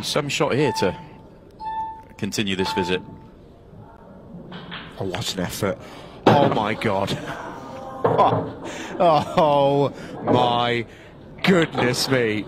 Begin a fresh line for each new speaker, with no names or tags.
He's some shot here to continue this visit.
Oh, what an effort. Oh, my God. Oh, oh my goodness me.